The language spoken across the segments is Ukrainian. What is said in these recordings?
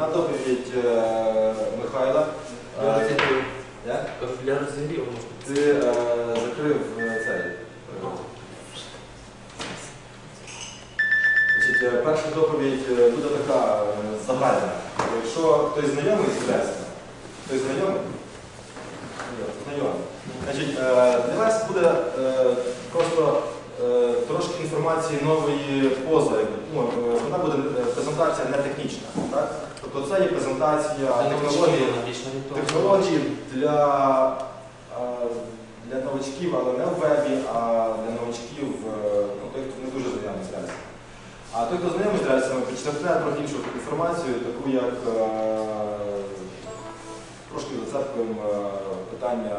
Одна доповідь е, Михайла. Е, я? Для розігріву. Ти е, закрив е, цей. е, Значить, е, перша доповідь е, буде така е, загальна. Якщо хтось знайомий з Лесом, хтось знайомий? Знайомий. Значить, е, для вас буде е, просто трошки інформації нової поза. Ну, е, вона буде е, презентація не технічна. Так? Тобто це є презентація технології. Технології для, е, для новачків, але не в вебі, а для новачків, е, ну, тих, хто не дуже знайомий з рельсами. А той, хто знайомий з рельсами, почерпне трохи іншу інформацію, таку як е, трошки зацепкуємо е, питання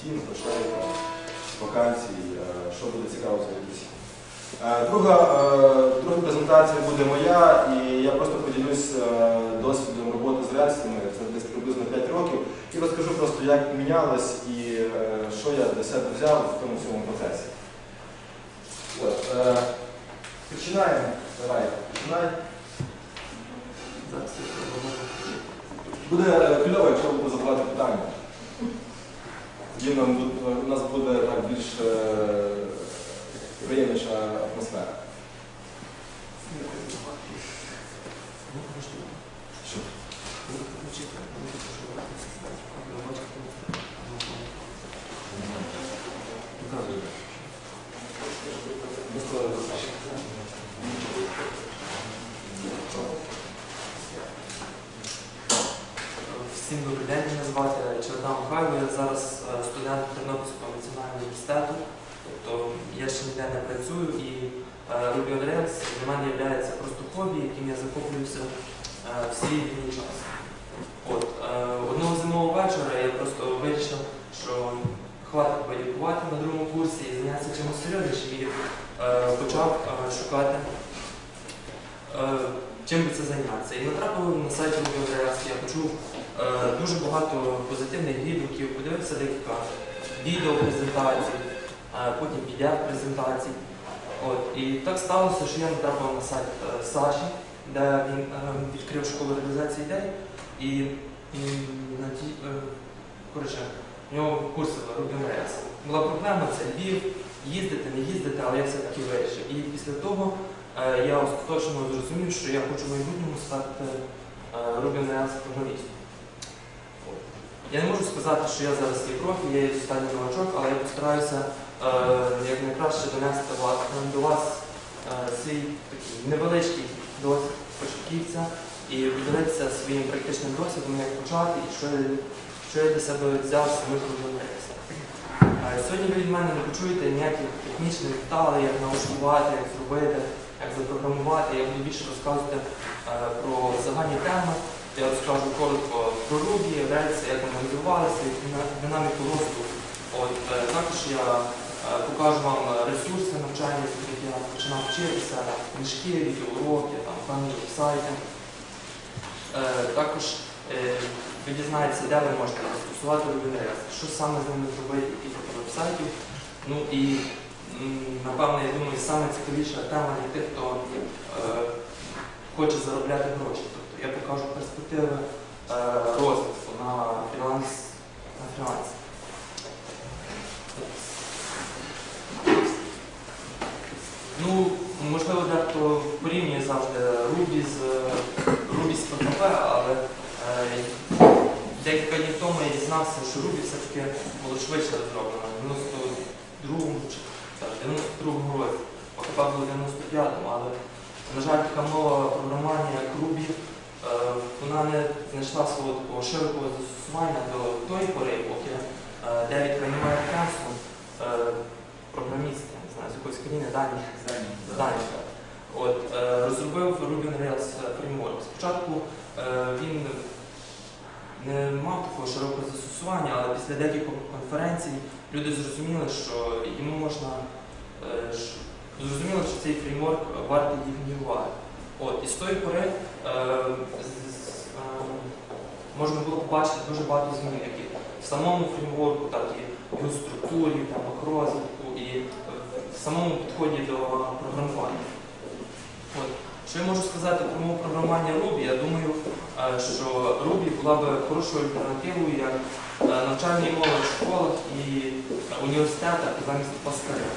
цін, грошей, е, вакансій, е, що буде цікаво дискусії. Е, Друга, е, друга презентація буде моя, і я просто поділюсь досвідом роботи з рельсами, це десь приблизно 5 років, і розкажу просто, як мінялось і що я для себе взяв в тому всьому процесі. От, Починаємо. Давай, починай. Буде кльово, якщо ви будете задавати питання. Тоді нам у нас буде так більш е, приємніша атмосфера. Що? Звати Черда Михайло, я зараз е, студент Тернопільського національного університету, тобто я ще ніде не працюю і е, Ruby Rails для мене є просто хобі, яким я захоплююся е, в свій вільний час. От, е, одного зимового вечора я просто вирішив, що хватить полікувати на другому курсі і зайнятися чимось серйознішим і е, почав е, шукати е, чим би це зайнятися. І натрапив на сайті Ruby Rails, я почув Е, Дуже багато позитивних відгуків, подивився декілька відео презентацій, е, потім pdf презентацій. От. І так сталося, що я натрапив на сайт е, Саші, де він е, відкрив школу реалізації ідей. І, на ті, е, коротше, в нього курси в Ruby on Rails. Була проблема, це Львів, їздити, не їздити, але я все-таки вирішив. І після того е, я остаточно зрозумів, що я хочу в майбутньому стати е, on Rails програмістом. Я не можу сказати, що я зараз є профі, я є останній новачок, але я постараюся е, якнайкраще донести вас, до вас е, свій такий невеличкий досвід початківця і поділитися своїм практичним досвідом, як почати і що я, що я для себе взяв з самих робити. Сьогодні ви від мене не почуєте ніяких технічних деталей, як налаштувати, як зробити, як запрограмувати. Я буду більше розказувати е, про загальні теми. Я розкажу коротко про Ruby, рельси, як вони розвивалися, дина- динаміку росту. От, е, також я е, покажу вам ресурси навчання, з яких я починав вчитися, книжки, відеоуроки, певні сайти. Е, Також ви дізнаєтеся, де ви можете застосувати Ruby що саме з ними зробити, типу вебсайтів. Ну і напевно, я думаю, саме цікавіша тема для тих, хто е, хоче заробляти гроші. Я покажу перспективи е, розвитку на фріланс на фрілансі. Ну, можливо, дехто порівнює завжди Ruby з Ruby з PHP, але е, декілька днів тому я дізнався, що Ruby все-таки було швидше розроблено, в 92-му чи так, 92-му році. PHP було в 95-му, але, на жаль, така мова програмування, як е, вона не знайшла свого такого широкого застосування до тої пори, поки е, Девід Канімай Кенсон, е, програміст, я не знаю, з якоїсь країни Данії, так. От, е, розробив Ruby Rails фреймворк. Спочатку е, він не мав такого широкого застосування, але після декількох конференцій люди зрозуміли, що йому можна е, зрозуміли, що цей фреймворк вартий їх увати. От, і з тої пори е, з- е, можна було побачити дуже багато змін, як і в самому фреймворку, так і в його структурі, там, розвитку і в самому підході до програмування. От. Що я можу сказати про мову програмування Ruby? Я думаю, е, що Ruby була б хорошою альтернативою як е, навчальної мови в школах і університетах замість Паскаля.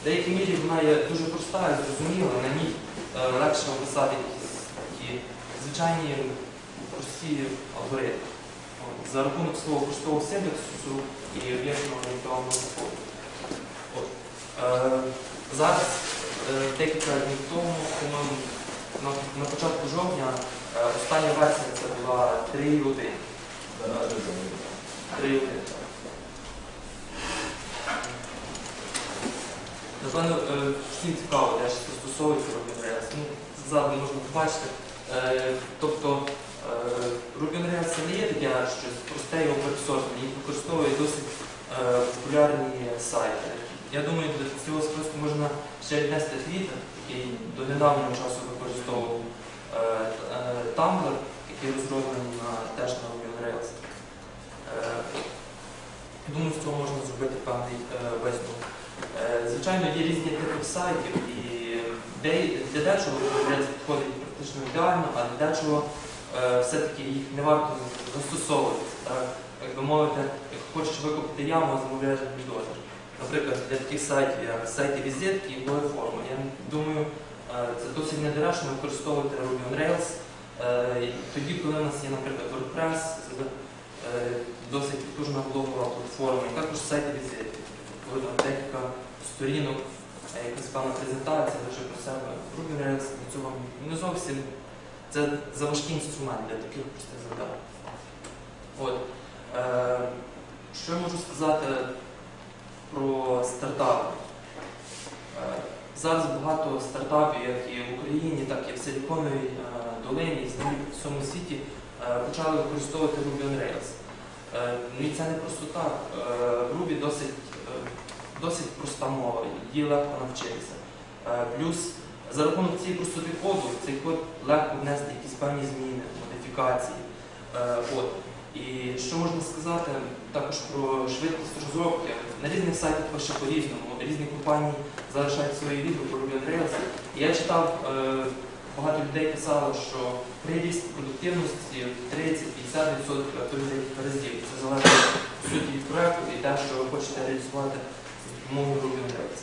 В деякій мірі вона є дуже проста і зрозуміла, на ній легше описати якісь такі звичайні прості алгоритми. За рахунок свого простого синтаксису і об'єктного орієнтованого підходу. Е, Зараз, е, декілька днів тому, по-моєму, на, на початку жовтня, е, остання версія це була 3.1. 3.1. Напевно, всім цікаво, де ж застосовується Ruby on Rails. Ну, ззаду можна побачити. Е, Тобто е, Ruby Rails це не є таке щось просте і оперсорсне, їх використовують досить е, популярні сайти. Я думаю, до цього списку можна ще віднести Twitter, який до недавнього часу використовував Tumblr, який розроблений на, теж на Ruby Rails. Думаю, з цього можна зробити певний висновок. Е, Звичайно, є різні типи сайтів, і для дечого Rails підходить практично ідеально, а для дечого е, все-таки їх не варто застосовувати. Як би мовити, як хочеш викопати яму, замовляєш бульдозер. Наприклад, для таких сайтів, як сайти візитки і форми, я думаю, е, це досить недоречно використовувати Ruby on Rails. Тоді, коли у нас є, наприклад, WordPress, це досить потужна блогова платформа, і також сайти візитки. Коли декілька сторінок, е, якась певна презентація, лише про себе. On Rails для цього не зовсім це заважкий інструмент для таких простих завдань. От. Е, що я можу сказати про стартапи? Е, Зараз багато стартапів, як і в Україні, так і в Силіконовій е, долині, і в всьому світі почали використовувати Ruby on Rails. Ну і це не просто так. Е, Ruby досить, досить проста мова, її легко навчитися. Е, Плюс за рахунок цієї простоти коду, в цей код легко внести якісь певні зміни, модифікації. Е, От. І що можна сказати також про швидкість розробки. На різних сайтах пише по-різному. Різні компанії залишають свої відео про Rails. Я читав, е, багато людей писали, що приріст продуктивності 30-50%, а то разів. Це залежить від суті від проекту і те, що ви хочете реалізувати on Rails.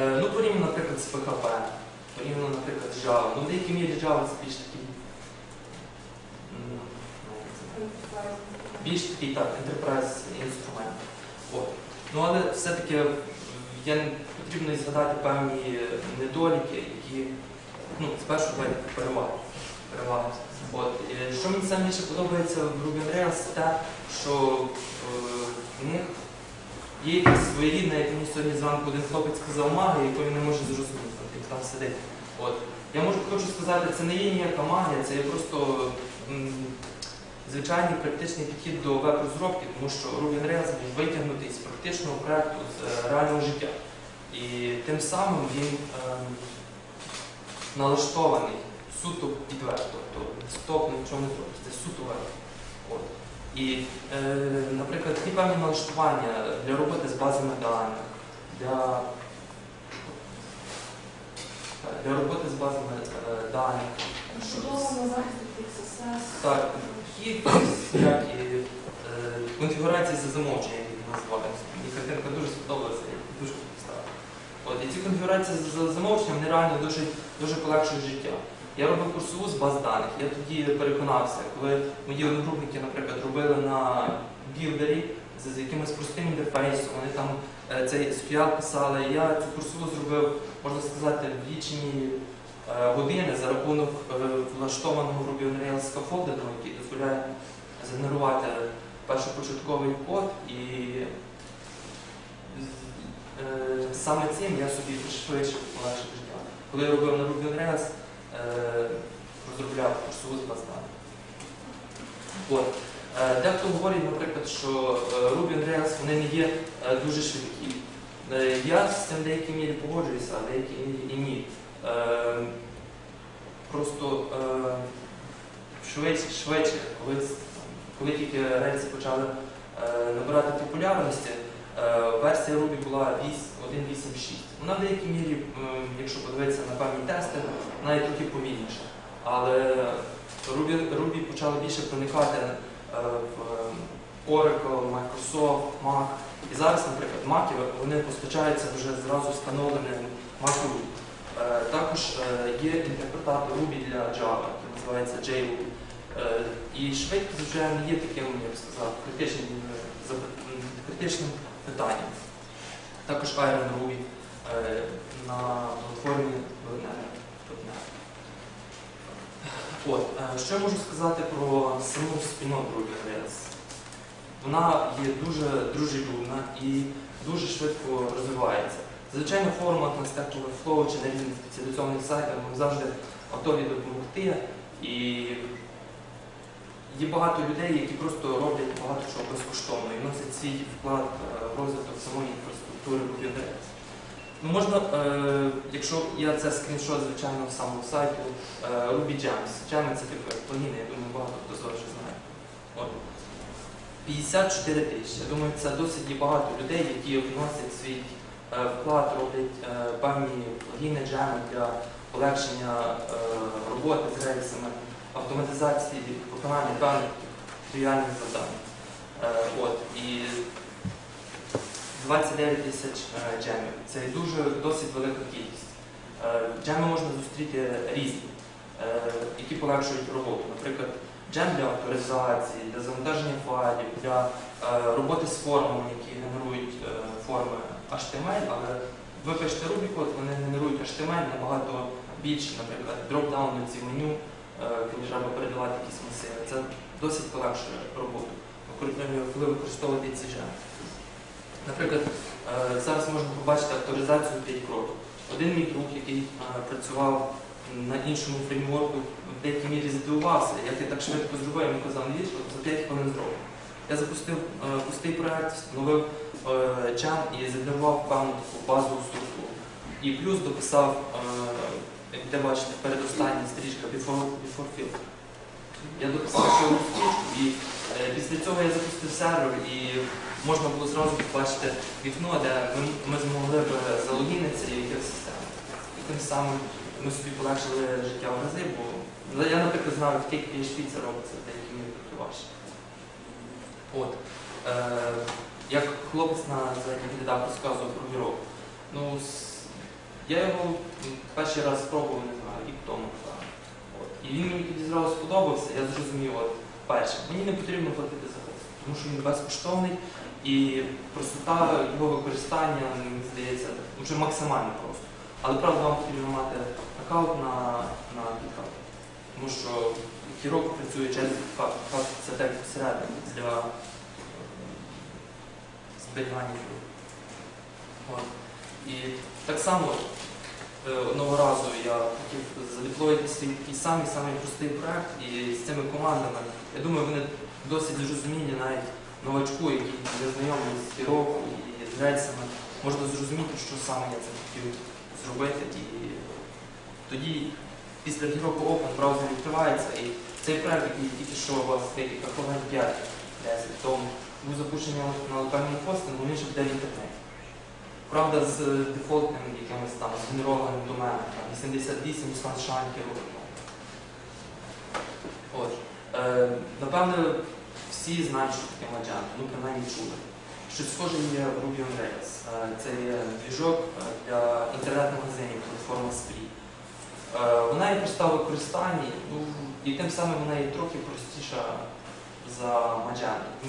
Е, Ну, порівняно, наприклад, з PHP, порівняно, наприклад, з Java. Ну, в деякій мірі Java це більш такий, більш такий так, enterprise інструмент. От. Ну, але все-таки я потрібно згадати певні недоліки, які ну, спершу переваги. переваги. От. Що мені саме більше подобається в Ruby on Rails, це те, що е, в них є якась своєрідна, як мені сьогодні зранку один хлопець сказав магія, яку він не може зрозуміти, як там сидить. От. Я можу хочу сказати, це не є ніяка магія, це є просто м, звичайний практичний підхід до веб-розробки, тому що Ruby on Rails був витягнутий з практичного проекту, з е, реального життя. І тим самим він ем, налаштований суто під тобто стоп нічого не зробить, це суто веб. І, е, наприклад, ті певні налаштування для роботи з базами даних, для, для роботи з базами е, даних, так, є всякі е, конфігурації за замовчення, які їх називають. Мені картинка дуже сподобалася, її дуже. От, і ці конфігурації за за замовченням вони реально дуже, дуже полегшують життя. Я робив курсову з баз даних, я тоді переконався, коли мої одногрупники, наприклад, робили на білдері з, якимось простим інтерфейсом, вони там е, цей SQL писали, я цю курсову зробив, можна сказати, в лічені е, години за рахунок е, влаштованого в Ruby on Rails скафолдингу, який дозволяє згенерувати першопочатковий код. І саме цим я собі пришвидшив полегшив життя. Коли я робив на Ruby on Rails, розробляв курсову з баз. От. Е, Дехто говорить, наприклад, що е, Ruby Rails вони не є е, дуже швидкі. Е, Я з цим деякій мірі погоджуюся, а в деякій мірі і ні. Е, Просто е, швидше, коли, тільки рельси почали е, набирати популярності, е, версія Ruby була 1.8.6. Вона в деякій мірі, якщо подивитися на певні тести, вона трохи повільніша. Але Ruby, Ruby почали більше проникати е, в е, Oracle, Microsoft, Mac. І зараз, наприклад, Mac вони постачаються вже зразу встановленим Mac Ruby. Е, Також е, є інтерпретатор Ruby для Java, який називається JRuby. Е, І швидкість вже не є таким, я б сказав, критичним, е, критичним питанням. Також Iron Ruby е, на платформі. От, е, що я можу сказати про саму спільноту Ruby on Вона є дуже дружелюбна і дуже швидко розвивається. Звичайно, форумах на Stack Overflow чи на різних спеціалізованих сайтах ми завжди готові допомогти. І є багато людей, які просто роблять багато чого безкоштовно і вносять свій вклад е, в розвиток самої інфраструктури on Ну, можна, е, якщо я це скріншот, звичайно, з самого сайту е, Ruby Gems. Gems це типу плагіни, я думаю, багато хто з вас вже знає. От. 54 тисячі. Я думаю, це досить багато людей, які вносять свій е, вклад, роблять е, певні плагіни джеми для полегшення е, роботи з рельсами, автоматизації виконання певних тривіальних завдань. Е, от. І 29 тисяч е, джемів. Це дуже досить велика кількість. Е, Джеми можна зустріти різні, які полегшують роботу. Наприклад, джем для авторизації, для завантаження файлів, для роботи з формами, які генерують форми HTML, але ви пишете Ruby вони генерують HTML набагато більше, наприклад, дропдаун на ці меню, е, треба передавати якісь масиви. Це досить полегшує роботу, коли використовуєте ці джеми. Наприклад, е, зараз можна побачити авторизацію 5 кроків. Один мій друг, який е, працював на іншому фреймворку, в деякій мірі здивувався, як я так швидко зробив, він казав, «Ні, що за 5 хвилин зроблю. Я запустив пустий проект, встановив е, і загенерував певну таку базову структуру. І плюс дописав, як де бачите, передостання стрічка before, before field. Я дописав стрічку і е, після цього я запустив сервер і можна було зразу побачити вікно, де ми, ми змогли б залогінитися і йти в систему. І тим самим ми собі полегшили життя в рази, бо я, наприклад, знаю, в яких PHP це робиться, трохи важче. От. Е, як хлопець на задній рядах розказував про гірок. Ну, я його перший раз спробував, не знаю, рік тому. От. І він мені тоді зразу сподобався, я зрозумів, от, перше, мені не потрібно платити за хост, тому що він безкоштовний і простота його використання, мені здається, вже максимально просто. Але правда вам потрібно мати аккаунт на, на GitHub. Тому що Хірок працює через GitHub. GitHub це так посередник для е, зберігання. От. І так само одного разу я хотів задеплоїти свій такий самий самий простий проект і з цими командами. Я думаю, вони досить зрозумілі навіть новачку, який не знайомий з Хіроком і з рельсами, можна зрозуміти, що саме я це хотів зробити. І тоді після Хіроку Open браузер відкривається і цей проект, який тільки що у вас декілька хвилин 5 10 тому був запущений на локальному хостингу, він вже буде в інтернеті. Правда, з дефолтним якимось там згенерованим доменом, там 88 Sunshine Hero. От. Е, напевно, всі знають, що таке Magento, ну принаймні чули. Щось схоже є Ruby on Rails. Е, Це є двіжок е, для інтернет-магазинів, платформа Spree. Е, Вона є проста в використанні, ну, і тим самим вона є трохи простіша за Magento. В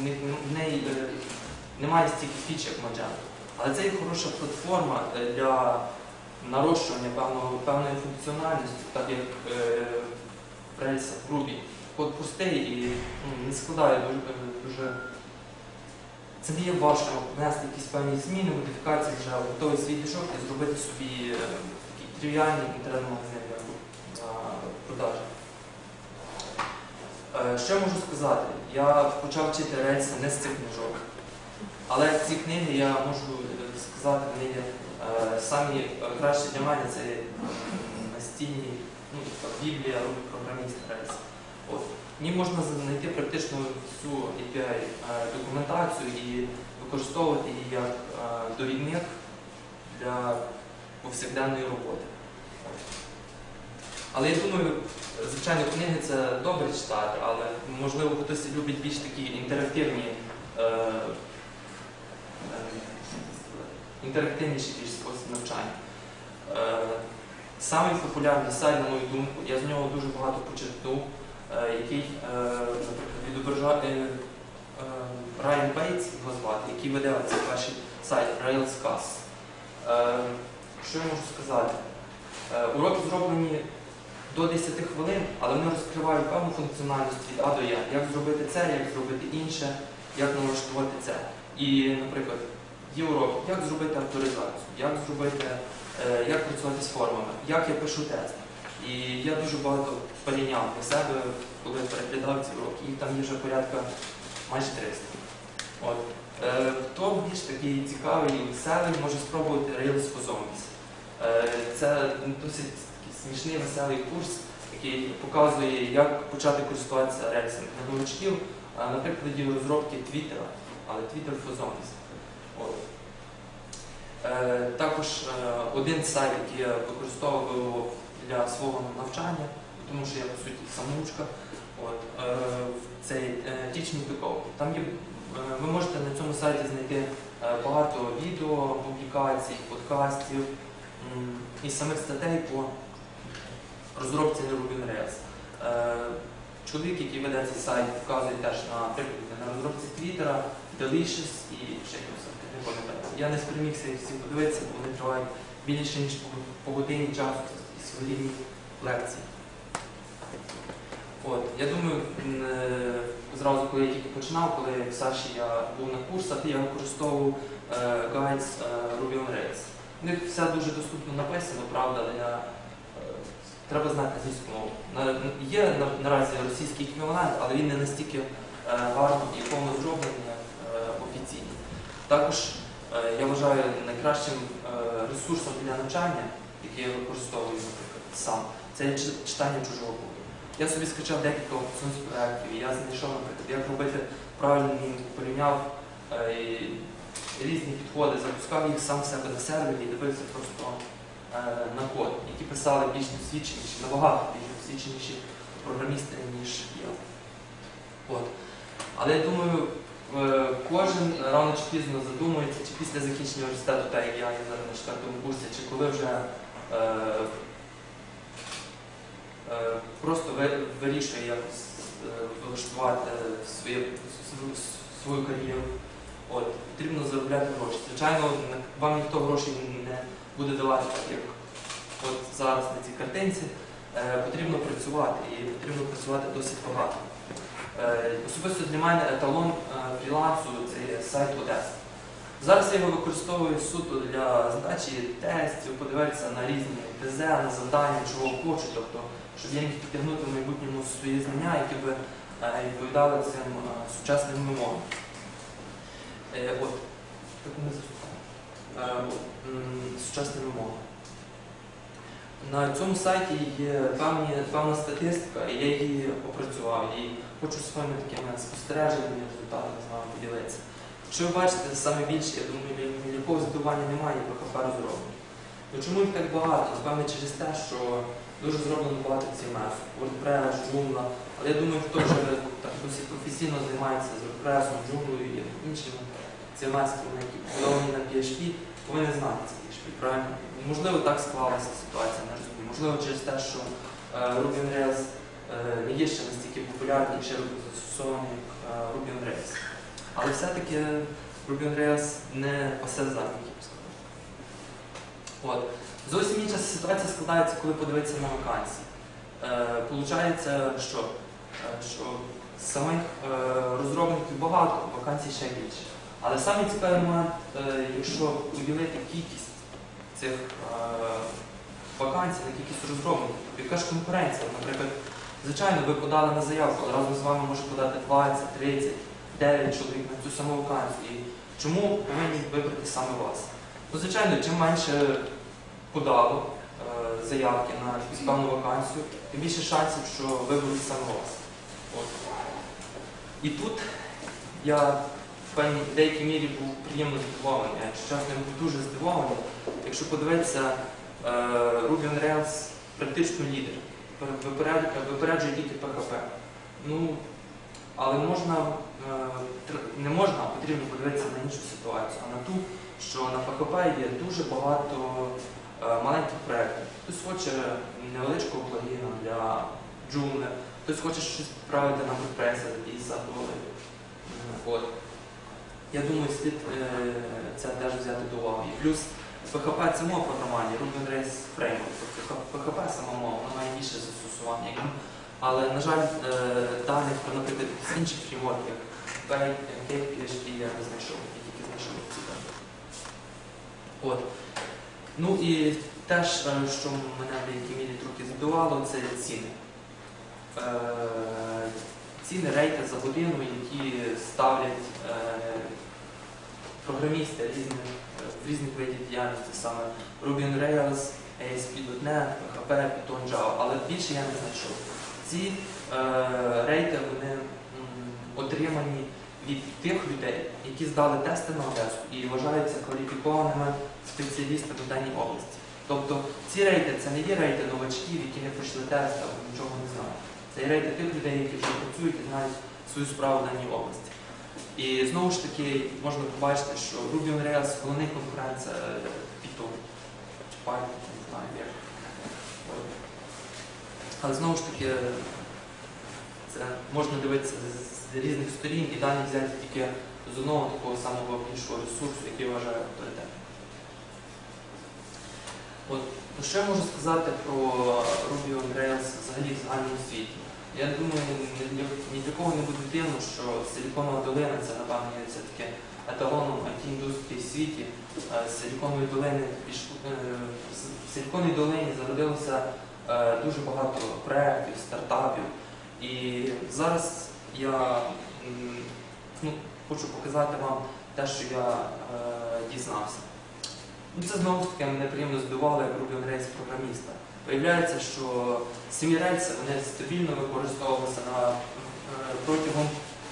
В неї е, немає стільки фіч, як Magento. Але це є хороша платформа е, для нарощування певного, певної функціональності, так як е, в рельсах Ruby. Код простий і ну, не складає дуже, е, дуже. Це не є важко внести якісь певні зміни, модифікації вже в готовий свій двіжок і зробити собі е, такий тривіальний інтернет-магазин для продажі. Що я можу сказати? Я почав вчити рельси не з цих книжок. Але ці книги я можу е, сказати, вони е, самі е, кращі для мене це м, настільні ну, тобто біблія рубі програміста рельс. От. В ній можна знайти практично всю API е, документацію і використовувати її як е, довідник для повсякденної роботи. Але я думаю, звичайно, книги це добре читати, але можливо хтось любить більш такі інтерактивні, е, е, інтерактивніший більш спосіб навчання. Е, самий популярний сайт, на мою думку, я з нього дуже багато почерпнув, е, який, е, відображає Райан Бейтс, його звати, який веде цей перший сайт RailsCast. Що я можу сказати? Уроки зроблені до 10 хвилин, але вони розкривають певну функціональність від А до Я. Як зробити це, як зробити інше, як налаштувати це. І, наприклад, є урок, як зробити авторизацію, як зробити, е, як працювати з формами, як я пишу тест. І я дуже багато порівняв для себе, коли переглядав ці уроки, і там є вже порядка майже 300. От. Е, хто більш такий цікавий і веселий, може спробувати Rails for Zombies. Е, Це досить смішний, веселий курс, який показує, як почати користуватися рельсами для новачків е, на прикладі розробки Твіттера, але. От. Е, Також е, один сайт, який я використовував для свого навчання, тому що я по суті самоучка, от, е, цей е, Teach. Там є, е, ви можете на цьому сайті знайти багато відео, публікацій, подкастів і самих статей по розробці на Ruby Rails. Чоловік, який веде цей сайт, вказує теж на прикладі на розробці Твіттера, Delicious і ще якось пам'ятаю. Я не спромігся їх всі подивитися, бо вони тривають більше, ніж по, годині часу і своїй лекції. От, я думаю, е, зразу, коли я тільки починав, коли в Саші я був на курсах, я використовував е, Guides е, Ruby on Rails. У них все дуже доступно написано, правда, для, треба знати англійську мову. Є наразі російський еквівалент, але він не настільки е, і повно зроблений, як е, офіційний. Також е, я вважаю найкращим ресурсом для навчання, який я використовую, сам, це читання чужого коду. Я собі скачав декілька проєктів, і я знайшов, наприклад, як робити правильний, порівняв різні підходи, запускав їх сам в себе на сервері і дивився просто на код, які писали більш досвідченіші, набагато більш досвідченіші програмісти, ніж я. От. Але я думаю, е, кожен рано чи пізно задумується, чи після закінчення університету, так як я є зараз на четвертому курсі, чи коли вже е, е, просто вирішує якось е, влаштувати свою кар'єру. От, потрібно заробляти гроші. Звичайно, вам ніхто грошей не буде давати, так як от зараз на цій картинці. Е, потрібно працювати і потрібно працювати досить багато. Е, особисто для мене еталон е, фрілансу це сайт Одеса. Зараз я його використовую суто для здачі тестів, подивитися на різні ТЗ, на завдання, чого хочу, тобто, щоб я міг підтягнути в майбутньому свої знання, які би е, відповідали цим е, сучасним вимогам. Е, От. Е, Сучасним вимогам. На цьому сайті є певна статистика, і я її опрацював і хочу своїми такими спостереженнями, результатами з вами поділитися. Що ви бачите, саме більше, я думаю, ні- ні здивування немає про ХП розроблено. Ну чому їх так багато? Напевне, через те, що дуже зроблено багато CMS, WordPress, Joomla. Але я думаю, хто вже так досить професійно займається з WordPress, Joomla і іншими CMS, які побудовані на PHP, повинен знати це PHP, правильно? Можливо, так склалася ситуація, не розумію. Можливо, через те, що е, Ruby on Rails е, не є ще настільки популярний і широко застосований, як е, Ruby on Rails. Але все-таки Ruby on Rails не пасе задніх, я б сказав. Зовсім інша ситуація складається, коли подивитися на вакансії. Е, Получається, що, е, що самих е, розробників багато, вакансій ще більше. Але саме цікавий момент, якщо поділити кількість цих вакансій на кількість розробників, яка ж конкуренція? Наприклад, звичайно, ви подали на заявку, але разом з вами може подати 20, 30, 9 чоловік на цю саму вакансію. І чому повинні вибрати саме вас? Ну, звичайно, чим менше подало е, заявки на якусь певну вакансію, тим більше шансів, що виберуть саме вас. От. І тут я в певній деякій мірі був приємно здивований, якщо чесно, я був дуже здивований. Якщо подивитися, Ruby on Rails практично лідер. випереджує тільки PHP. Ну, але можна, е, не можна, а потрібно подивитися на іншу ситуацію, а на ту, що на PHP є дуже багато маленьких проєктів. Хтось хоче невеличкого плагіна для Joomla, хтось хоче щось відправити на WordPress за 50. Е, От. Я думаю, слід е, це теж взяти до уваги. І плюс PHP це мова програмування, Ruby Rails Framework. Тобто PHP сама мова, вона має більше застосування. Але, на жаль, е, даних наприклад, з інших фреймворків, PHP я не знайшов, я тільки знайшов ці дані. От. Ну і теж, е, що мене в деякій мірі трохи збивало, це ціни. Е, Ціни рейти за годину, які ставлять е, програмісти різних, в різних видів діяльності, саме Ruby Rails, ASP.NET, PHP, Python, Java, але більше я не знайшов. Ці рейти вони отримані від тих людей, які здали тести на Одесу і вважаються кваліфікованими спеціалістами в даній області. Тобто ці рейти це не є рейти новачків, які не пройшли тест або нічого не знають. Це є рейти тих людей, які вже працюють і знають свою справу в даній області. І знову ж таки можна побачити, що Ruby on Rails головний конкурент це Python чи Python, не знаю як. Але знову ж таки, це можна дивитися з- різних сторін і дані взяти тільки з одного такого самого більшого ресурсу, який я вважаю авторитетом. От, що я можу сказати про Ruby on Rails взагалі в загальному світі? Я думаю, ні, для кого не буде дивно, що Силіконова долина це, напевно, є все-таки еталоном IT-індустрії в світі. Е, Силіконової долини е, в Силіконовій долині зародилося е, дуже багато проєктів, стартапів. І зараз я ну, хочу показати вам те, що я е, дізнався. Ну, Це знову ж таки мене приємно здивувало, як Rails програміста. Виявляється, що самі рельси вони стабільно використовувалися на, е, протягом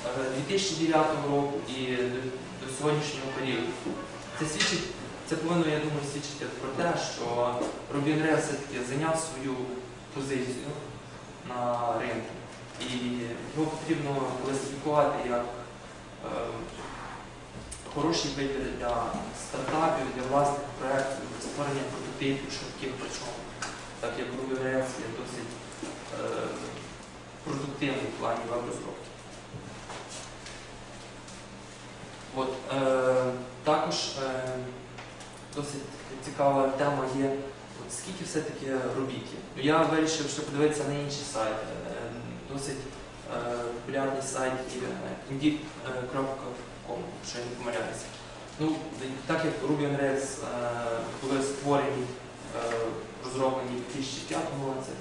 е, 2009 року і до, сьогоднішнього періоду. Це свідчить, це повинно, я думаю, свідчити про те, що on все-таки зайняв свою позицію на ринку. І його потрібно класифікувати як хороший вибір для стартапів, для власних проєктів, для створення прототипів, швидких причому. Так як Rails є досить е, продуктивний в плані веб-розробки. Е, також е, досить цікава тема є, от скільки все-таки робіть. Я вирішив ще подивитися на інші сайти. Е, Досить популярний сайт є е, indeed.com, що я не помиляюся. Ну, так як Ruby on Rails е, були створені, е, розроблені в 2005 році,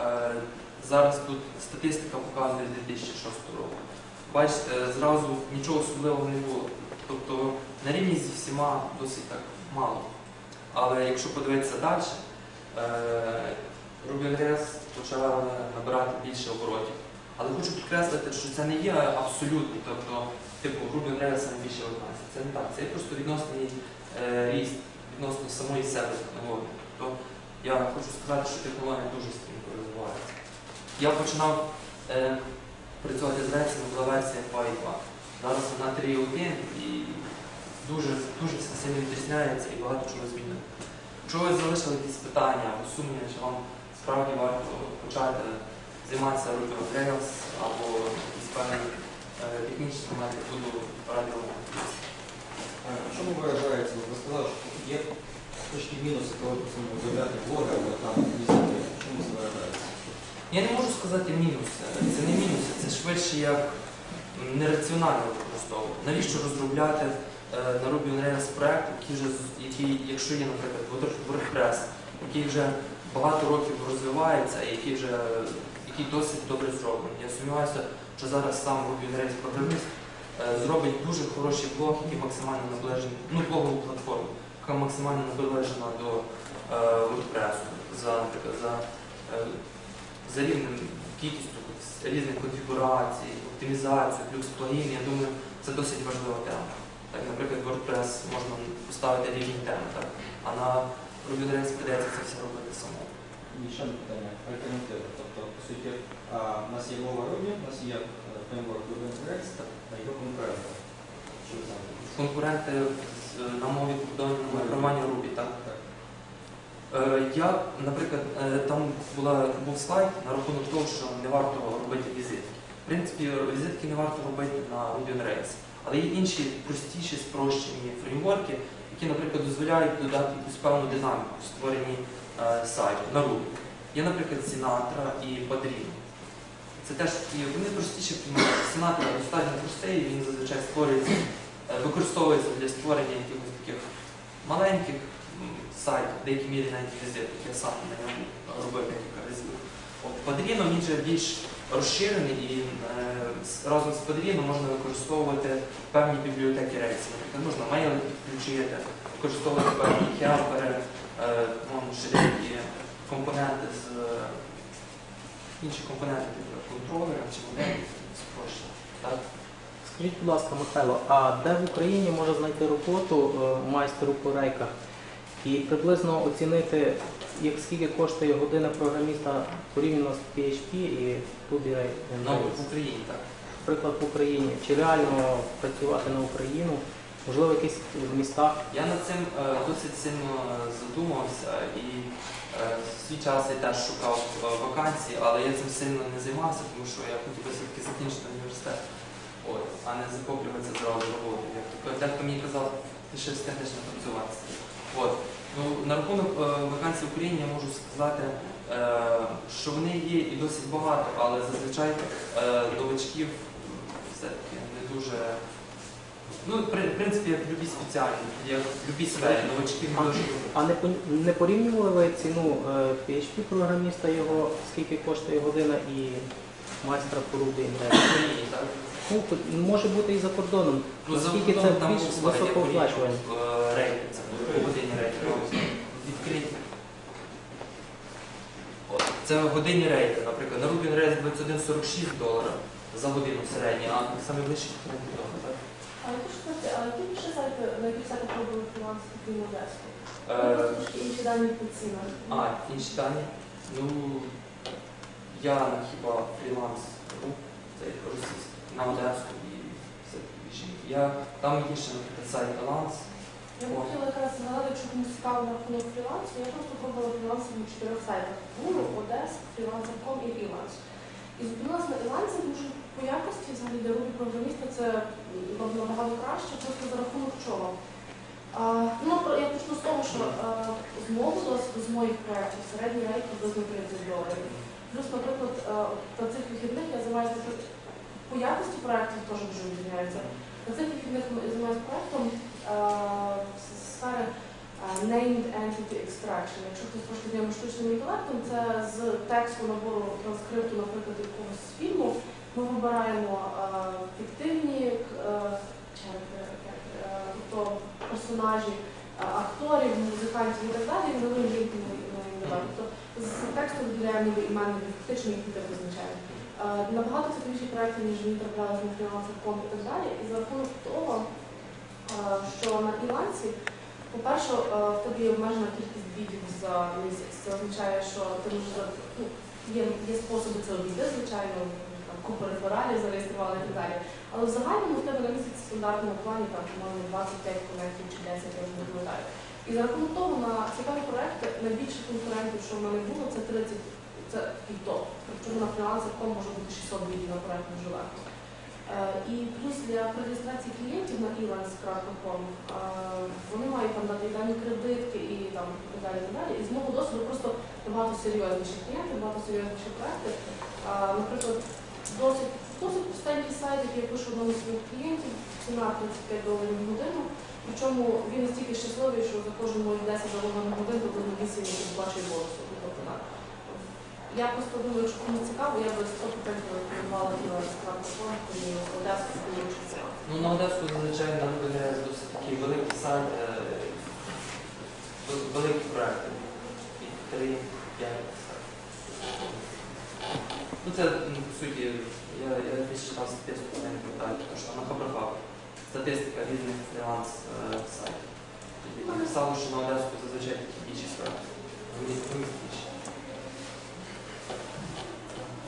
е, зараз тут статистика показує 2006 року. Бачите, зразу нічого особливого не було. Тобто на рівні зі всіма досить так мало. Але якщо подивитися далі, е, Ruby on Rails почала набирати більше оборотів. Але хочу підкреслити, що це не є абсолютно, тобто, типу, Ruby on Rails найбільше виконавця. Це не так. Це є просто відносний е, ріст відносно самої себе технології. Тобто я хочу сказати, що технологія дуже стрімко розвивається. Я починав е, працювати з версіями, була версія 2.2. Зараз вона 3.1 і дуже, дуже сильно відрізняється і багато чого змінено. Якщо ви залишили якісь питання або сумніви, що вам справді варто почати займатися on Rails або якісь певні е, технічні моменти, буду радий вам Чому ви вважаєте? Ви сказали, що є точки мінуси, коли потрібно заявляти блоги, або там візити. Чому це вважається? Я не можу сказати мінус. Це не мінус, це швидше як нераціонально використовувати. Навіщо розробляти е, на Ruby on Rails проект, який вже який, якщо є, наприклад, Word- WordPress, який вже багато років розвивається, який вже який досить добре зроблений. Я сумніваюся, що зараз сам on Rails програміст е, зробить дуже хороший блог, який максимально наближений, ну блогову платформу, яка максимально наближена до е, WordPress, за, за е, за рівнем кількістю різних конфігурацій, оптимізацію, плюс плагін, я думаю, це досить важлива тема. Так, наприклад, WordPress можна поставити рівні теми, так? а на Ruby Rails прийдеться це все робити самому. Ще одне питання, альтернативи. Тобто, по суті, у нас є мова Ruby, у нас є е, фреймворк on а його конкуренти. Що ви знаєте? Конкуренти з- на мові на Ruby, так? Так. Е, Я, наприклад, е, там була, був слайд на рахунок того, що не варто робити візитки. В принципі, візитки не варто робити на Ruby on Rails. Але є інші простіші, спрощені фреймворки, які, наприклад, дозволяють додати якусь певну динаміку в створенні е, сайту на Ruby. Є, наприклад, Sinatra і Padrino. Це теж такі, вони простіші фреймворки. Sinatra достатньо простий, він зазвичай створюється, е, використовується для створення якихось таких маленьких сайтів, в деякій мірі навіть візиток. Я сам на ньому робив декілька разів. От Padrino, він же більш розширений і е, разом з Padrino можна використовувати певні бібліотеки рейсів. Наприклад, можна мейли підключити, використовувати певні хелпери, е, ще деякі компоненти з е, інші компоненти типу контролера чи моделі спрощені. Так? Скажіть, будь ласка, Михайло, а де в Україні можна знайти роботу е, майстеру по рейках і приблизно оцінити, як скільки коштує година програміста порівняно з PHP і Ruby Rails? Ну, в Україні так. Наприклад, в Україні. Чи реально працювати на Україну? Можливо, в якихось містах? Я над цим е, досить сильно е, задумався і е, в свій час я теж шукав вакансії, але я цим сильно не займався, тому що я хотів би все-таки закінчити університет, а не захоплюватися зразу роботою. Як то дехто мені казав, ти ще встигнеш не працювати. Ну, на рахунок вакансій в Україні я можу сказати, що вони є і досить багато, але зазвичай е, новачків все-таки не дуже. Ну, в принципі, як в будь-якій спеціальній, як в будь-якій сфері, дуже дуже. А не, по- не порівнювали ви ціну е, PHP-програміста його, скільки коштує година і майстра по Ruby В Rails? Так? Ну, може бути і за кордоном. Ну, за Наскільки це кордоном там більш був слайд, я порівнював, е, рейти, це були по годині рейти. Відкриті. От, Це годинні рейти, наприклад, на on Rails 21,46 доларів за годину середній, а саме вищий тренді долар, так? А які ж сказати, а які більше сайти, на які сайти пробували фріланс крім Одесу? Е, Трошки інші дані по цінах. А, інші дані. Ну, я хіба фріланс беру, це російський, на Одесу і все більше. Я, там є ще, наприклад, сайт Balance. Я б хотіла якраз згадати, якщо комусь цікаво на рахунок фрілансу, я просто пробувала фріланс на чотирьох сайтах. Гуру, Одес, фрілансер.com і Іланс. І зупинилася на Ілансі, тому що по якості взагалі для руки програміста це набагато краще, просто за рахунок чого. А, ну, я почну з того, що а, з моїх проєктів, середній рейд приблизно 30 доларів. Плюс, наприклад, на цих вихідних я займаюся по якості проєктів теж дуже відрізняється. На цих вихідних я займаюся проєктом з сфери Named Entity Extraction. Якщо хтось трошки знайомий штучним інтелектом, це з тексту набору транскрипту, наприклад, якогось фільму, ми вибираємо фіктивні е, як, як, е, тобто персонажі, акторів, музикантів і так далі, і ми їм на. Тобто з тексту виділяємо іменники, фактично їх не визначаємо. Е, Набагато цікавіші проекти, ніж мені траплялися на фрілансер.com і так далі. І за рахунок того, е, що на Ілансі, по-перше, е, в тобі є обмежена кількість бідів за місяць. Це означає, що ти можеш ну, є, є способи це обійти, звичайно, купу рефералів зареєстрували і так далі. Але в загальному в тебе на місяць в стандартному плані там умовно 25 конектів чи 10, я вже не пам'ятаю. І за рахунок того на цікаві проекти найбільше конкурентів, що в мене було, це 30, це такий топ. Якщо на фрілансер.com може бути 600 бідів на проект дуже легко. І плюс для реєстрації клієнтів на elance.com е, вони мають там дати і дані кредитки і там і далі, і далі. І з мого досвіду просто набагато серйозніші клієнти, набагато серйозніші проекти. Е, Наприклад, досить досить простенький сайт, який я пишу одному з своїх клієнтів, ціна 35 доларів в годину. Причому він настільки щасливий, що за кожен мої 10 залогованих годин приблизно 8 яких сплачує бонусу. Тобто. Я просто думаю, якщо кому цікаво, я би 100% рекомендувала на склад і Одесу долучитися. Ну, на Одесу зазвичай на Ruby досить такий великий сайт, е, вел- великі проекти. 3-5 Ну це в суті, я, я десь читав статистику не питаю, тому що вона хаброва. Статистика різних фріланс е, сайтів. І написало, що на Одеску зазвичай такі більші справи. Більші.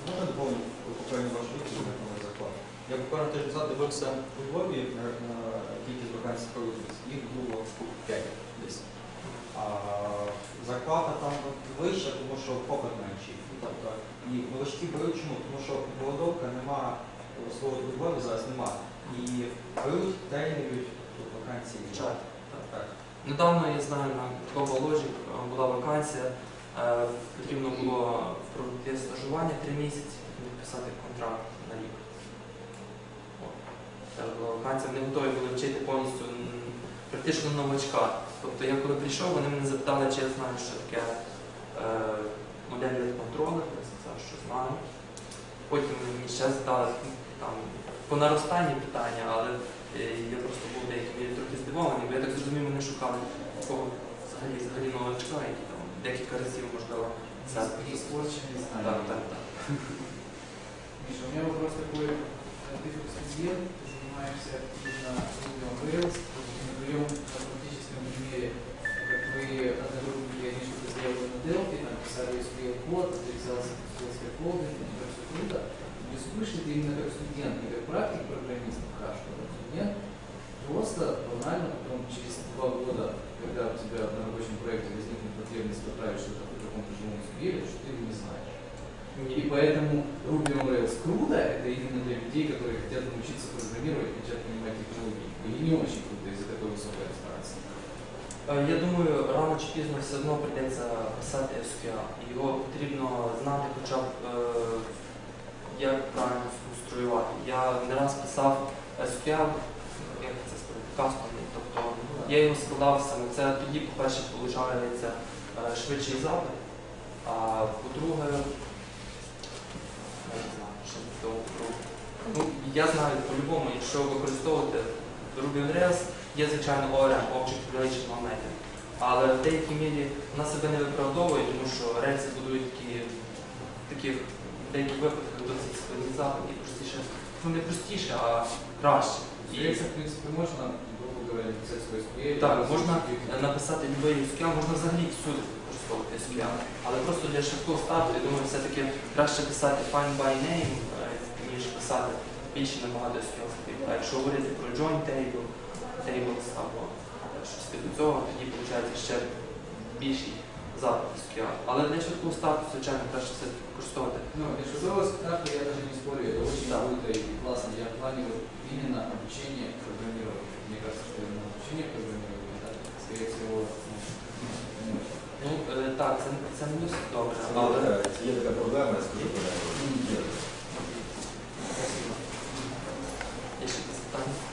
Можна доповнити попередню вашу відповідь на заклад? Я буквально теж назад дивився у Львові на кількість вакансій по Їх було 5 десь. Зарплата там вища, тому що попит менший. Тобто, і новачки беруть чому? Тому що голодовка нема, свого у Львові зараз нема. І беруть, тренують вакансії. Так, так. Недавно я знаю на Global Logic е, була вакансія, е, потрібно було провести стажування три місяці і підписати контракт на рік. Була вакансія, вони готові були вчити повністю практично новачка. Тобто я коли прийшов, вони мене запитали, чи я знаю, що таке е, модельний контролер, я сказав, що знаю. Потім мені ще задали там, по наростанні питання, але е, я просто був деяким мірі трохи здивований, бо я так зрозумів, вони шукали такого взагалі, взагалі новачка, який там декілька разів, можливо, це. Так, так, так. Миша, у меня вопрос такой. Э, Ты как студент, ты занимаешься именно Ruby on Rails. На практическом примере, как вы одногруппники, они что-то сделали на Delphi, там писали SQL код, ты взялся за скайфолдинг, это все круто. Рискуешь ли ты именно как студент, не как практик программист, пока что, как студент, просто банально потом через два года, когда у тебя на рабочем проекте возникнет потребность поправить что-то в каком-то живом субъекте, что ты не знаешь. И поэтому Ruby on Rails круто, это именно для людей, которые хотят научиться программировать, хотят понимать технологии. И не очень круто из-за такой высокой абстракции. Е, Я думаю, рано чи пізно все одно прийдеться писати SQL. Його потрібно знати хоча б е, як правильно сконструювати. Я не раз писав SQL, як це сказати, кастомний. Тобто я його складав саме. Це тоді, по-перше, виходить е, швидший запит, а по-друге, я не знаю, що з. Ну, я знаю по-любому, якщо використовувати Ruby on Rails, є звичайно ORM, Object Relational Method. Але в деякій мірі вона себе не виправдовує, тому що рельси будують такі, таких в деяких випадках досить складні запити, простіше, ну не простіше, а краще. І И в принципе, можно, грубо говоря, написать свой SQL. так, можна написати будь-який SQL, можна взагалі всюди використовувати SQL. Але просто для швидкого старту, я думаю, все-таки краще писати find by name, ніж писати більше набагато SQL скриптів. А якщо говорити про join table, tables або щось типу цього, тоді виходить ще більший запит SQL. Але для швидкого старту, звичайно, краще все використовувати. Ну, для шестого старта я даже не спорю, очень Да. круто и классно. Я в плане вот именно обучения программированию. Мне кажется, что именно обучение программированию, это, скорее всего, ну, очень. Ну е, так, це, це не досить добре, але є така проблема, я скажу. fun.